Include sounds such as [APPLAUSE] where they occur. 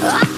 Ah! [LAUGHS]